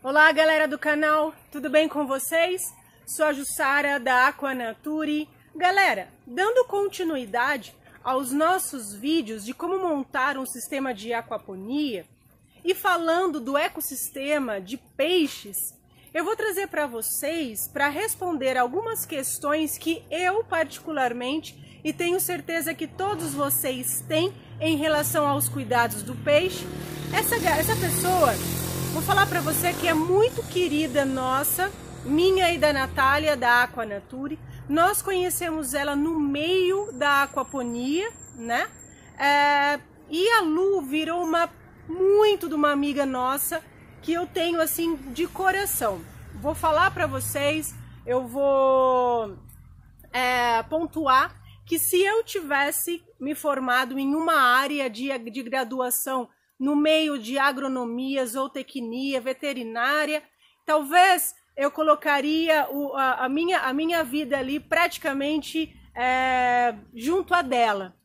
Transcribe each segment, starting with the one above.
Olá, galera do canal, tudo bem com vocês? Sou a Jussara da Aquanature. Galera, dando continuidade aos nossos vídeos de como montar um sistema de aquaponia e falando do ecossistema de peixes, eu vou trazer para vocês para responder algumas questões que eu particularmente e tenho certeza que todos vocês têm em relação aos cuidados do peixe. Essa, essa pessoa Vou falar para você que é muito querida nossa, minha e da Natália, da Aquanature. Nós conhecemos ela no meio da aquaponia, né? É, e a Lu virou uma muito de uma amiga nossa que eu tenho assim de coração. Vou falar para vocês, eu vou é, pontuar que se eu tivesse me formado em uma área de, de graduação no meio de agronomia, zootecnia, veterinária. Talvez eu colocaria o, a, a, minha, a minha vida ali praticamente é, junto a dela,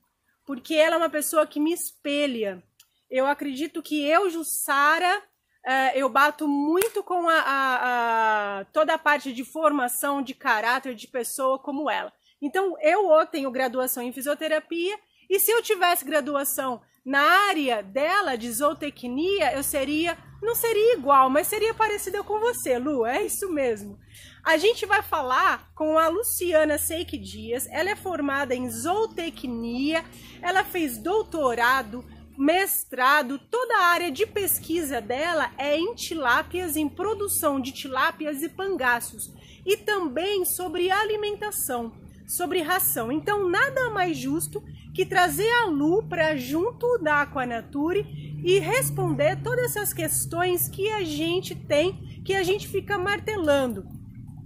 porque ela é uma pessoa que me espelha. Eu acredito que eu, Jussara, é, eu bato muito com a, a, a, toda a parte de formação de caráter de pessoa como ela. Então, eu tenho graduação em fisioterapia, e se eu tivesse graduação na área dela de zootecnia, eu seria, não seria igual, mas seria parecida com você, Lu, é isso mesmo. A gente vai falar com a Luciana Seik Dias, ela é formada em zootecnia, ela fez doutorado, mestrado, toda a área de pesquisa dela é em tilápias, em produção de tilápias e pangaços, e também sobre alimentação, sobre ração. Então, nada mais justo que trazer a Lu para junto da Aquanature e responder todas essas questões que a gente tem, que a gente fica martelando.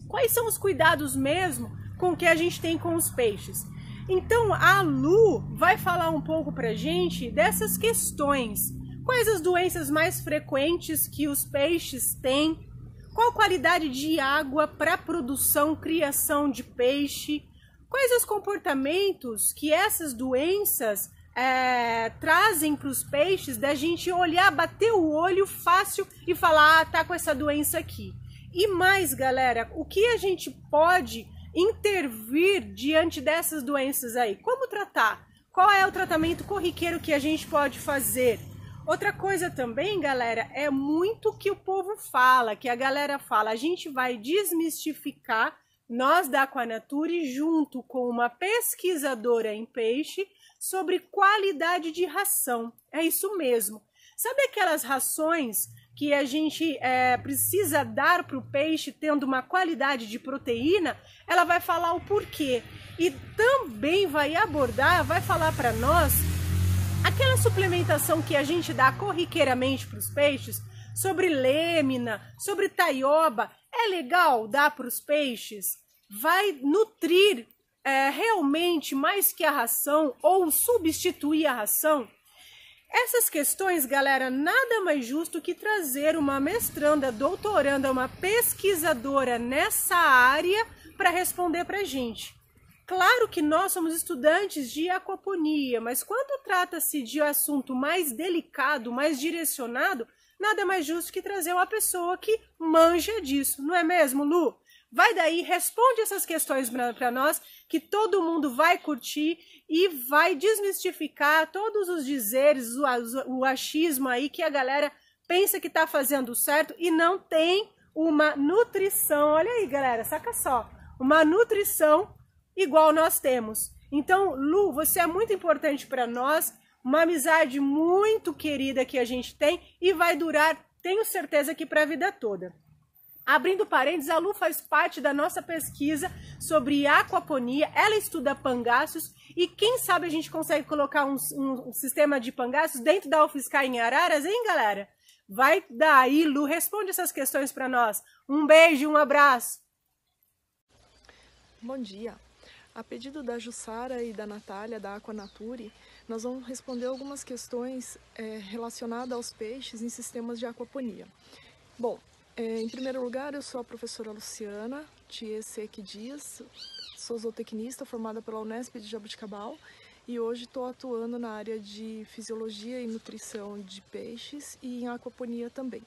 Quais são os cuidados mesmo com que a gente tem com os peixes? Então a Lu vai falar um pouco para gente dessas questões. Quais as doenças mais frequentes que os peixes têm? Qual qualidade de água para produção, criação de peixe? Quais os comportamentos que essas doenças é, trazem para os peixes da gente olhar, bater o olho fácil e falar, ah, tá com essa doença aqui. E mais, galera, o que a gente pode intervir diante dessas doenças aí? Como tratar? Qual é o tratamento corriqueiro que a gente pode fazer? Outra coisa também, galera, é muito que o povo fala, que a galera fala. A gente vai desmistificar nós da Aquanature, junto com uma pesquisadora em peixe, sobre qualidade de ração. É isso mesmo. Sabe aquelas rações que a gente é, precisa dar para o peixe tendo uma qualidade de proteína? Ela vai falar o porquê. E também vai abordar, vai falar para nós aquela suplementação que a gente dá corriqueiramente para os peixes sobre lêmina, sobre taioba, é legal dar para os peixes? Vai nutrir é, realmente mais que a ração ou substituir a ração? Essas questões, galera, nada mais justo que trazer uma mestranda, doutoranda, uma pesquisadora nessa área para responder para a gente. Claro que nós somos estudantes de aquaponia, mas quando trata-se de assunto mais delicado, mais direcionado, nada mais justo que trazer uma pessoa que manja disso, não é mesmo, Lu? Vai daí, responde essas questões para nós, que todo mundo vai curtir e vai desmistificar todos os dizeres, o, o achismo aí que a galera pensa que está fazendo certo e não tem uma nutrição. Olha aí, galera, saca só. Uma nutrição igual nós temos. Então, Lu, você é muito importante para nós uma amizade muito querida que a gente tem e vai durar, tenho certeza que para a vida toda. Abrindo parênteses, a Lu faz parte da nossa pesquisa sobre aquaponia. Ela estuda pangaços e quem sabe a gente consegue colocar um, um, um sistema de pangaços dentro da UFSCar em Araras, hein, galera? Vai daí, Lu, responde essas questões para nós. Um beijo, um abraço. Bom dia. A pedido da Jussara e da Natália, da Aquanature, nós vamos responder algumas questões é, relacionadas aos peixes em sistemas de aquaponia. Bom, é, em primeiro lugar, eu sou a professora Luciana Tiesek Dias, sou zootecnista formada pela Unesp de Jabuticabal e hoje estou atuando na área de fisiologia e nutrição de peixes e em aquaponia também.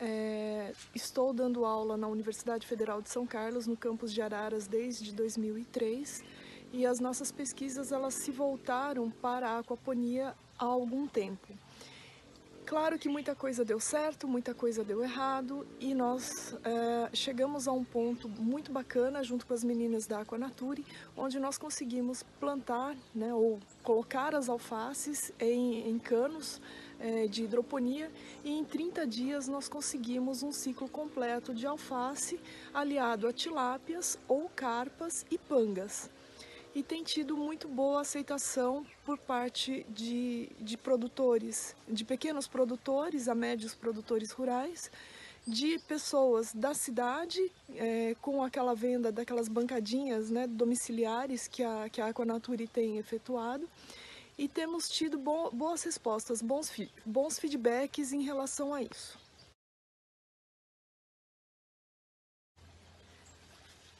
é, estou dando aula na Universidade Federal de São Carlos, no campus de Araras, desde 2003 e as nossas pesquisas elas se voltaram para a aquaponia há algum tempo. Claro que muita coisa deu certo, muita coisa deu errado e nós é, chegamos a um ponto muito bacana junto com as meninas da Aquanature, onde nós conseguimos plantar né, ou colocar as alfaces em, em canos é, de hidroponia e em 30 dias nós conseguimos um ciclo completo de alface aliado a tilápias ou carpas e pangas e tem tido muito boa aceitação por parte de, de produtores, de pequenos produtores a médios produtores rurais, de pessoas da cidade, é, com aquela venda daquelas bancadinhas né, domiciliares que a, que a Aquanature tem efetuado, e temos tido bo boas respostas, bons, bons feedbacks em relação a isso.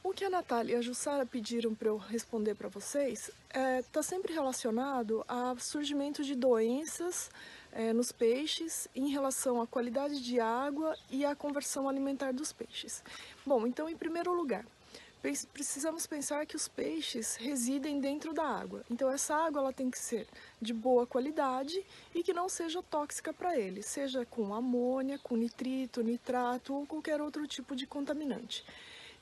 O que a Natália e a Jussara pediram para eu responder para vocês está é, tá sempre relacionado ao surgimento de doenças é, nos peixes em relação à qualidade de água e à conversão alimentar dos peixes. Bom, então em primeiro lugar, precisamos pensar que os peixes residem dentro da água. Então essa água ela tem que ser de boa qualidade e que não seja tóxica para eles, seja com amônia, com nitrito, nitrato ou qualquer outro tipo de contaminante.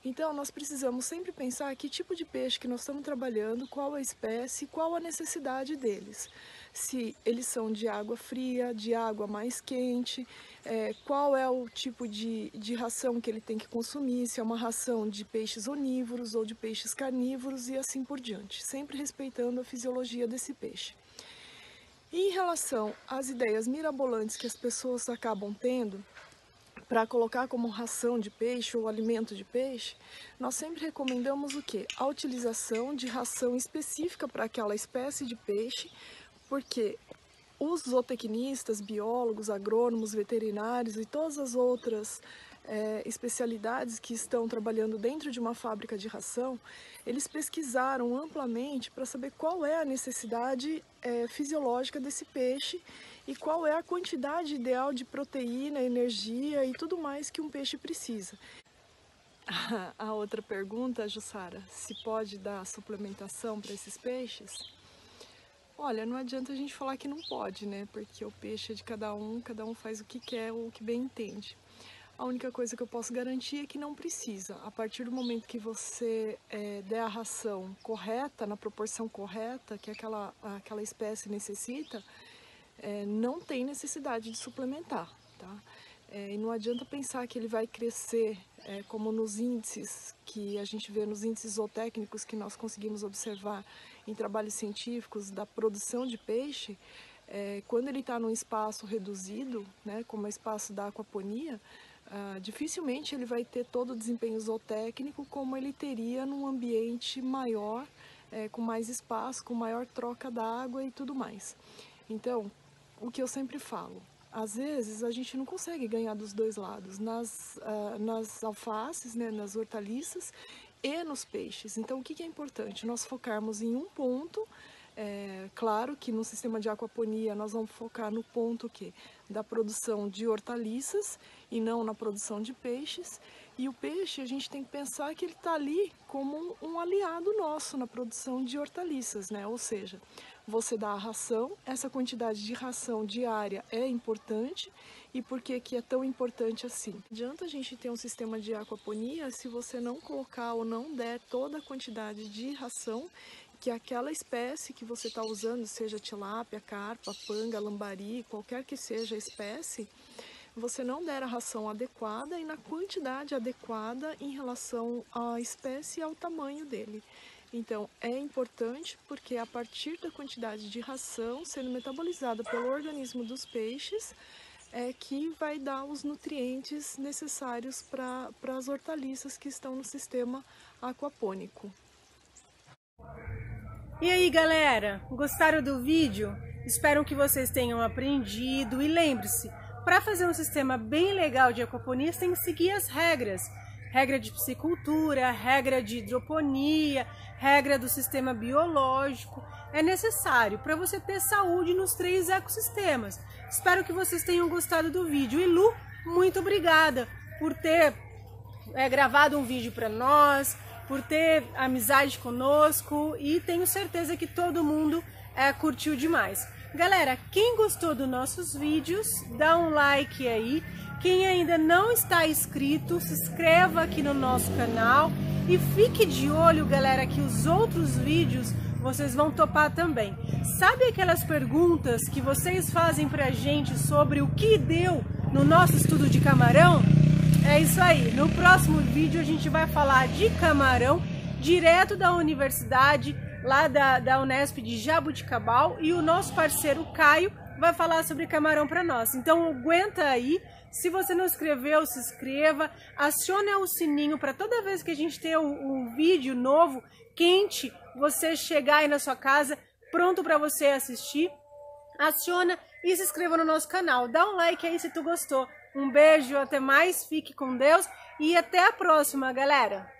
Então, nós precisamos sempre pensar que tipo de peixe que nós estamos trabalhando, qual a espécie, qual a necessidade deles. Se eles são de água fria, de água mais quente, é, qual é o tipo de, de ração que ele tem que consumir, se é uma ração de peixes onívoros ou de peixes carnívoros e assim por diante, sempre respeitando a fisiologia desse peixe. Em relação às ideias mirabolantes que as pessoas acabam tendo, para colocar como ração de peixe ou alimento de peixe, nós sempre recomendamos o que? A utilização de ração específica para aquela espécie de peixe, porque os zootecnistas, biólogos, agrônomos, veterinários e todas as outras é, especialidades que estão trabalhando dentro de uma fábrica de ração, eles pesquisaram amplamente para saber qual é a necessidade é, fisiológica desse peixe e qual é a quantidade ideal de proteína, energia e tudo mais que um peixe precisa. A outra pergunta, Jussara, se pode dar suplementação para esses peixes? Olha, não adianta a gente falar que não pode, né? Porque o peixe é de cada um, cada um faz o que quer ou o que bem entende. A única coisa que eu posso garantir é que não precisa. A partir do momento que você é, der a ração correta, na proporção correta que aquela, aquela espécie necessita, é, não tem necessidade de suplementar, tá? É, e não adianta pensar que ele vai crescer é, como nos índices que a gente vê nos índices zootécnicos que nós conseguimos observar em trabalhos científicos da produção de peixe, é, quando ele está num espaço reduzido, né, como é o espaço da aquaponia, ah, dificilmente ele vai ter todo o desempenho zootécnico como ele teria num ambiente maior, é, com mais espaço, com maior troca d'água e tudo mais. Então, o que eu sempre falo, às vezes a gente não consegue ganhar dos dois lados, nas, uh, nas alfaces, né, nas hortaliças e nos peixes. Então o que, que é importante? Nós focarmos em um ponto, é, claro que no sistema de aquaponia nós vamos focar no ponto que da produção de hortaliças e não na produção de peixes. E o peixe, a gente tem que pensar que ele está ali como um, aliado nosso na produção de hortaliças, né? Ou seja, você dá a ração, essa quantidade de ração diária é importante e por que, que é tão importante assim? Não adianta a gente ter um sistema de aquaponia se você não colocar ou não der toda a quantidade de ração que aquela espécie que você está usando, seja tilápia, carpa, panga, lambari, qualquer que seja a espécie, você não der a ração adequada e na quantidade adequada em relação à espécie e ao tamanho dele. Então, é importante porque a partir da quantidade de ração sendo metabolizada pelo organismo dos peixes, é que vai dar os nutrientes necessários para as hortaliças que estão no sistema aquapônico. E aí, galera? Gostaram do vídeo? Espero que vocês tenham aprendido e lembre-se, para fazer um sistema bem legal de aquaponia, tem que seguir as regras regra de piscicultura, regra de hidroponia, regra do sistema biológico. é necessário para você ter saúde nos três ecossistemas. Espero que vocês tenham gostado do vídeo. E Lu, muito obrigada por ter é, gravado um vídeo para nós, por ter amizade conosco e tenho certeza que todo mundo é, curtiu demais. Galera, quem gostou dos nossos vídeos, dá um like aí. Quem ainda não está inscrito, se inscreva aqui no nosso canal e fique de olho, galera, que os outros vídeos vocês vão topar também. Sabe aquelas perguntas que vocês fazem pra gente sobre o que deu no nosso estudo de camarão? É isso aí. No próximo vídeo a gente vai falar de camarão direto da universidade, lá da, da Unesp de Jabuticabal, e o nosso parceiro Caio vai falar sobre camarão para nós. Então aguenta aí. Se você não inscreveu, se inscreva, acione o sininho para toda vez que a gente ter um, um vídeo novo, quente, você chegar aí na sua casa, pronto para você assistir. Aciona e se inscreva no nosso canal. Dá um like aí se tu gostou. Um beijo, até mais, fique com Deus e até a próxima, galera!